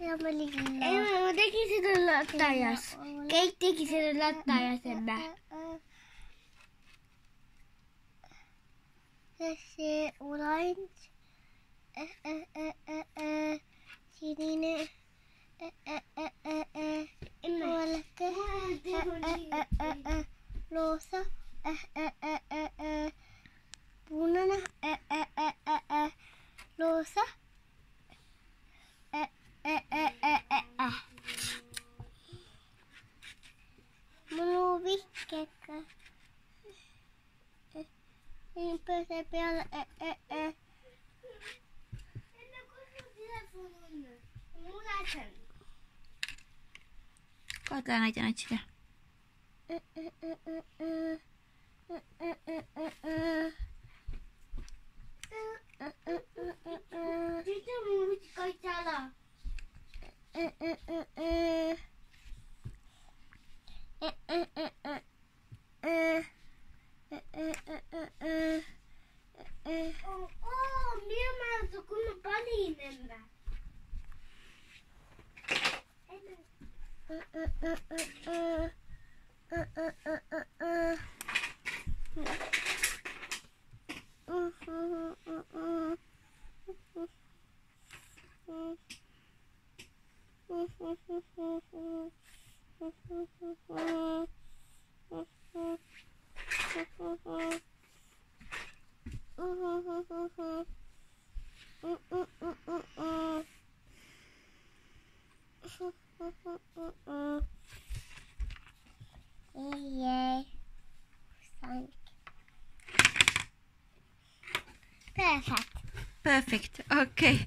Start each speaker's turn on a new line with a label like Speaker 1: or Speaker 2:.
Speaker 1: Ei,
Speaker 2: mä tekisin sen lattajas.
Speaker 1: Kate
Speaker 2: teki sen lattajas, en mä.
Speaker 1: Se orange, e, e, e, sininen, valke, rosa, Impossibile è, è, è.
Speaker 3: Guarda la naita nacida.
Speaker 2: Diciamo che ci cogliamo.
Speaker 1: Mira,
Speaker 2: sokumu bunny
Speaker 1: Yay. Thank. Perfect.
Speaker 3: Perfect. Okay.